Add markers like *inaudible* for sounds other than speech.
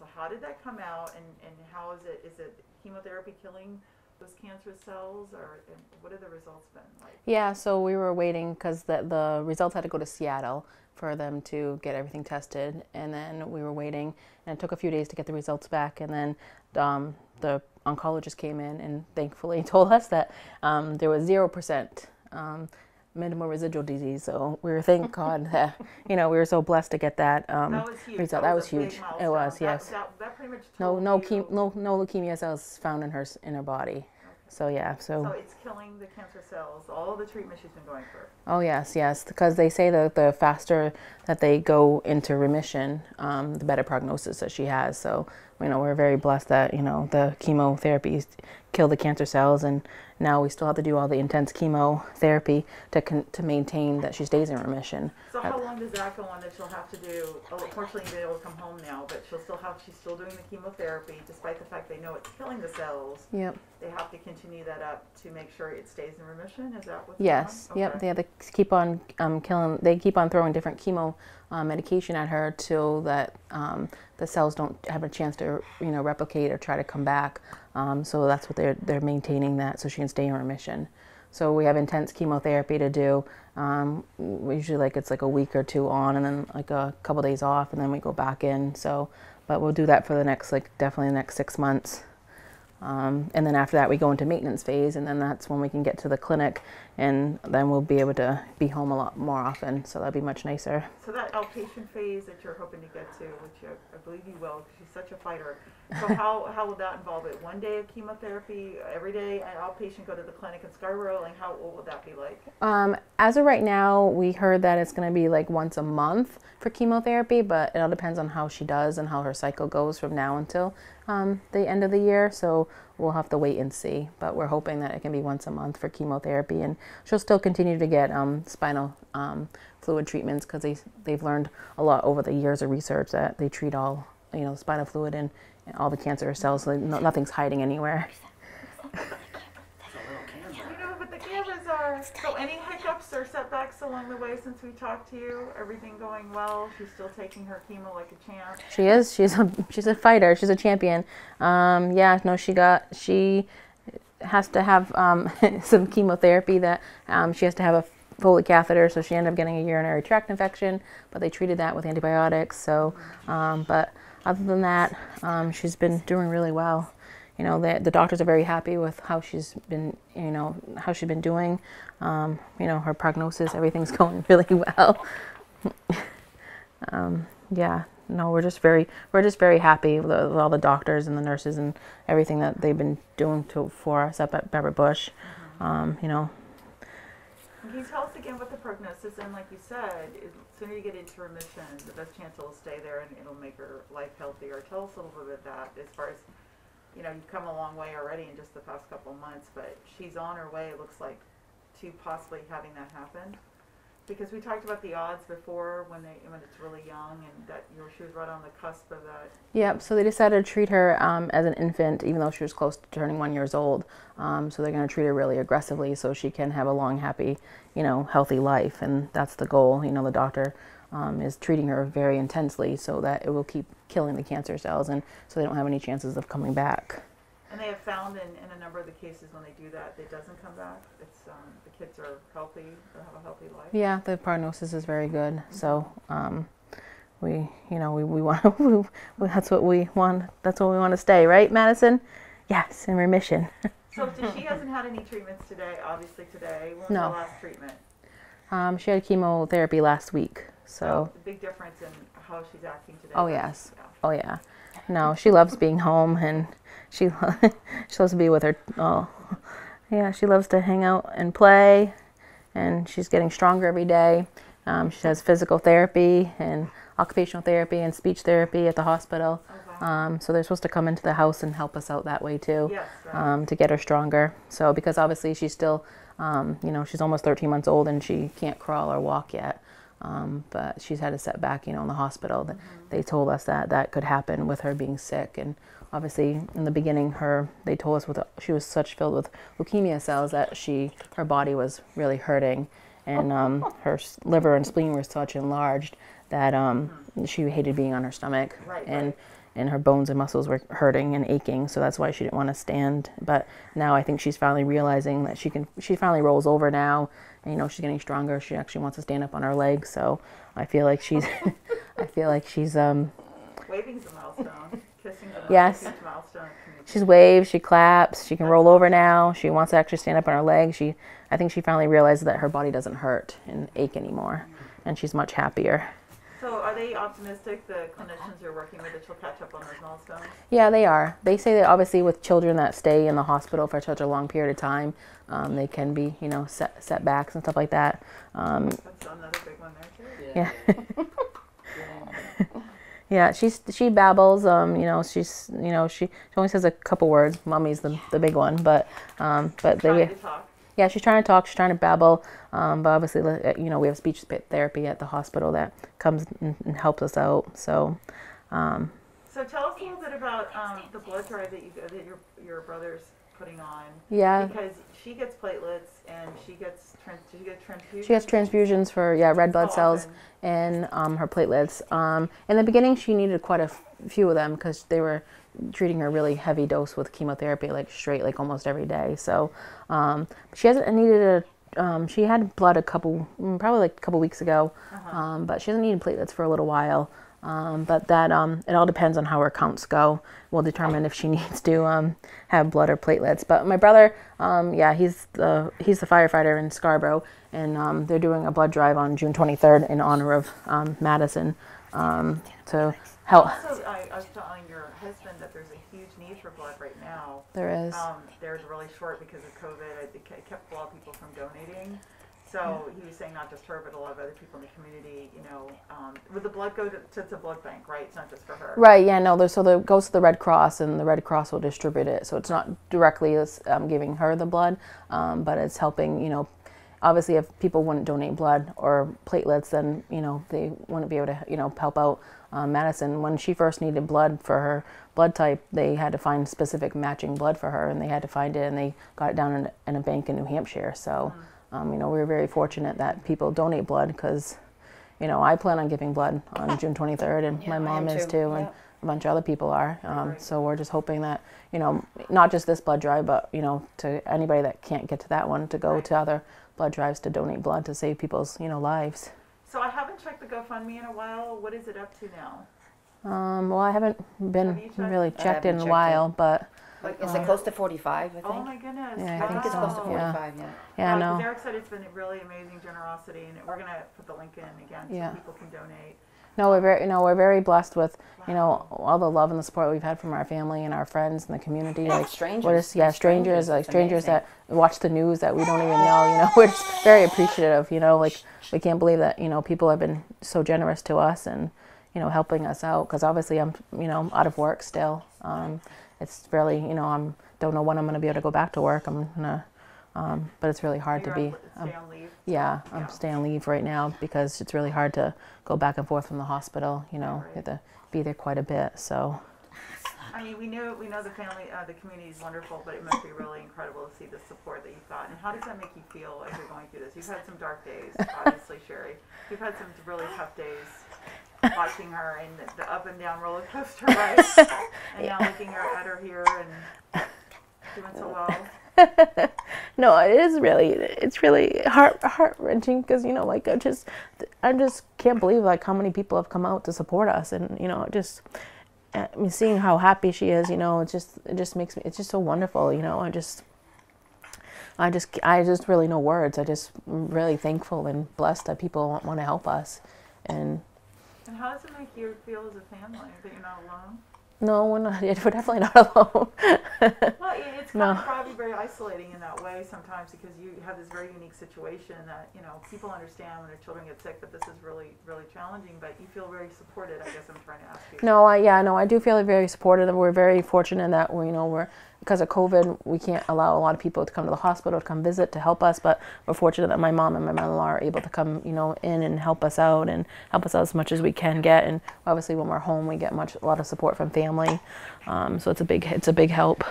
So how did that come out, and, and how is it? Is it chemotherapy killing those cancerous cells, or what have the results been like? Yeah, so we were waiting because the, the results had to go to Seattle for them to get everything tested, and then we were waiting, and it took a few days to get the results back, and then um, the oncologist came in and thankfully *laughs* told us that um, there was zero percent um, minimal residual disease. So we were thank God that *laughs* you know we were so blessed to get that. Um, That was huge. result. That That was was a huge. It was That- yes. That, that No no chem- no no leukemia cells found in her in her body. So yeah, So So it's killing the cancer cells. All the treatment she's been going for. Oh yes, yes, because they say that the faster that they go into remission, um, the better prognosis that she has. So you know we're very blessed that you know the chemotherapy kill the cancer cells, and now we still have to do all the intense chemotherapy to con- to maintain that she stays in remission. So how long does that go on that she'll have to do? Oh, be able to come home now, but she'll still have. She's still doing the chemotherapy, despite the fact they know it's killing the cells. Yep. They have to continue that up to make sure it stays in remission. Is that what's Yes. On? Yep. They have to keep on um, killing. They keep on throwing different chemo uh, medication at her till that um, the cells don't have a chance to you know replicate or try to come back. Um, so that's what they're they're maintaining that so she can stay in remission. So we have intense chemotherapy to do. Um, usually like it's like a week or two on, and then like a couple days off, and then we go back in. So, but we'll do that for the next like definitely the next six months. Um, and then after that, we go into maintenance phase, and then that's when we can get to the clinic, and then we'll be able to be home a lot more often. So that'd be much nicer. So that outpatient phase that you're hoping to get to, which I, I believe you will, because she's such a fighter. So *laughs* how, how will that involve it? One day of chemotherapy, every day an outpatient go to the clinic in Scarborough, and how what would that be like? Um, as of right now, we heard that it's going to be like once a month for chemotherapy, but it all depends on how she does and how her cycle goes from now until um, the end of the year. So we'll have to wait and see. But we're hoping that it can be once a month for chemotherapy, and she'll still continue to get um, spinal um, fluid treatments because they they've learned a lot over the years of research that they treat all you know spinal fluid and, and all the cancer cells. So no, nothing's hiding anywhere. You know, but the So any hiccups or setbacks along the way since we talked to you? Everything going well? She's still taking her chemo like a champ. She is. She's a she's a fighter. She's a champion. Um, yeah. No, she got she has to have um, *laughs* some chemotherapy that um, she has to have a Foley catheter, so she ended up getting a urinary tract infection, but they treated that with antibiotics. So, um, but other than that, um, she's been doing really well. You know, the, the doctors are very happy with how she's been, you know, how she's been doing. Um, you know, her prognosis, everything's *laughs* going really well. *laughs* um, yeah, no, we're just very, we're just very happy with, with all the doctors and the nurses and everything that they've been doing to for us up at Barbara Bush. Um, you know, Can you tell us again what the prognosis? And like you said, the sooner you get into remission, the best chance it'll stay there and it'll make her life healthier. Tell us a little bit about that as far as, you know, you've come a long way already in just the past couple months, but she's on her way, it looks like, to possibly having that happen. Because we talked about the odds before when they when it's really young and that you were, she was right on the cusp of that. Yep. So they decided to treat her um, as an infant, even though she was close to turning one years old. Um, so they're going to treat her really aggressively, so she can have a long, happy, you know, healthy life, and that's the goal. You know, the doctor um, is treating her very intensely, so that it will keep killing the cancer cells, and so they don't have any chances of coming back. And they have found in, in a number of the cases when they do that, it doesn't come back. It's um, the kids are healthy, they have a healthy life. Yeah, the prognosis is very good. So um, we, you know, we, we want *laughs* we, that's what we want. That's what we want to stay, right, Madison? Yes, in remission. *laughs* So she hasn't had any treatments today, obviously today. When was No. the last treatment? Um, she had chemotherapy last week, so. The big difference in how she's acting today. Oh, yes. yeah. Oh yeah, no, she loves being home and she *laughs* she loves to be with her. Oh, yeah, she loves to hang out and play, and she's getting stronger every day. Um, she has physical therapy and occupational therapy and speech therapy at the hospital. Um, so they're supposed to come into the house and help us out that way too, Yes, right. um, to get her stronger. So because obviously she's still, um, you know, she's almost 13 months old and she can't crawl or walk yet. Um, but she's had a setback, you know, in the hospital. That They told us that that could happen with her being sick, and obviously in the beginning, her they told us with she was such filled with leukemia cells that she her body was really hurting, and um, her liver and spleen were such enlarged that um, she hated being on her stomach, Right, and right. And her bones and muscles were hurting and aching, so that's why she didn't want to stand. But now I think she's finally realizing that she can. She finally rolls over now, and you know she's getting stronger. She actually wants to stand up on her legs, so I feel like she's. *laughs* I feel like she's um. Waving's a milestone. Kissing is Yes. a milestone. community. She's waves, she claps, she can roll over now. She wants to actually stand up on her legs. She, I think she finally realized that her body doesn't hurt and ache anymore, and she's much happier. So are they optimistic, the clinicians you're working with, that she'll catch up on those milestones? Yeah, they are. They say that obviously with children that stay in the hospital for such a long period of time, um, they can be, you know, set, setbacks and stuff like that. Um, That's another big one there too. yeah. *laughs* yeah, she's she babbles. Um, you know, she's you know she, she only says a couple words. Mommy's the the big one, but um, but they Trying to talk. Yeah, she's trying to talk. She's trying to babble. Um, but obviously, uh, you know, we have speech therapy at the hospital that comes and, helps us out. So, um, So tell us a little bit about um, the blood drive that you that your your brother's putting on yeah, because she gets platelets and she gets trans she gets transfusions. she has transfusions for yeah red blood cells often? and um, her platelets. Um, in the beginning, she needed quite a f- few of them because they were treating her really heavy dose with chemotherapy, like straight, like almost every day. So um, she hasn't needed a. Um, she had blood a couple, mm, probably like a couple weeks ago, Uh-huh. um, but she hasn't needed platelets for a little while. Um, but that um, it all depends on how her counts go. We'll determine if she *laughs* needs to um, have blood or platelets. But my brother, um, yeah, he's the he's the firefighter in Scarborough, and um, they're doing a blood drive on June 23rd in honor of um, Madison um, to help. Also, I, I was telling your husband that there's a huge need for blood right now. There is. Um, really short because of COVID. I it kept a lot of people from donating. So he was saying not just her, but a lot of other people in the community. You know, um, would the blood go to, to the blood bank, right? It's not just for her. Right. Yeah. No. So the goes to the Red Cross, and the Red Cross will distribute it. So it's not directly um, giving her the blood, um, but it's helping. You know, obviously, if people wouldn't donate blood or platelets, then you know they wouldn't be able to you know help out um, Madison. When she first needed blood for her blood type, they had to find specific matching blood for her, and they had to find it, and they got it down in, in a bank in New Hampshire. So, um, you know, we were very fortunate that people donate blood because. You know, I plan on giving blood on *laughs* June 23rd, and Yeah, my mom is too. too, and Yeah. a bunch of other people are. Um, Right. so we're just hoping that you know, not just this blood drive, but you know, to anybody that can't get to that one, to go Right. to other blood drives to donate blood to save people's you know lives. So I haven't checked the GoFundMe in a while. What is it up to now? Um, well, I haven't been Have checked? really checked in a while, but Like, is it oh. close to 45, I oh think? Oh my goodness! Yeah, I think it's close to wow. Yeah. 45, yeah. yeah, Wow, 'cause no, Eric said it's been a really amazing generosity, and we're gonna put the link in again so Yeah. people can donate. no, we're very, you know, we're very blessed with you know all the love and the support we've had from our family and our friends and the community. Yeah, like strangers. we're just yeah, strangers, Strangers, like strangers amazing. that watch the news that we don't even know. You know, *laughs* we're just very appreciative. You know, like we can't believe that you know people have been so generous to us and you know helping us out because obviously I'm you know I'm out of work still. Um, it's really you know I'm don't know when I'm going to be able to go back to work. I'm gonna, um, but it's really hard You're to be. Um, leave. yeah, I'm Yeah. staying on leave right now because it's really hard to go back and forth from the hospital. You know, you have to be there quite a bit. So I mean, we know we know the family, uh, the community is wonderful, but it must be really incredible to see the support that you've gotten. And how does that make you feel as you're going through this? You've had some dark days, *laughs* obviously, Sherry. You've had some really tough days watching her and the, the up and down roller coaster, ride, *laughs* and now looking her at her here and doing so well. *laughs* no, it is really it's really heart heart wrenching because you know like I just I just can't believe like how many people have come out to support us and you know just uh, I mean seeing how happy she is you know it just it just makes me it's just so wonderful you know I just I just I just really no words. I just really thankful and blessed that people want to help us. And And how does it make you feel as a family that you're not alone? no we're not *laughs* we're definitely not alone *laughs* Well, it's kind of probably very isolating in that way sometimes because you have this very unique situation that you know people understand when their children get sick, but this is really really challenging. But you feel very supported. I guess I'm trying to ask you. No, I, yeah, no, I do feel very supported. and We're very fortunate in that we, you know, we're because of COVID, we can't allow a lot of people to come to the hospital to come visit to help us. But we're fortunate that my mom and my mother-in-law are able to come, you know, in and help us out and help us out as much as we can get. And obviously, when we're home, we get much a lot of support from family. Um, so it's a big it's a big help.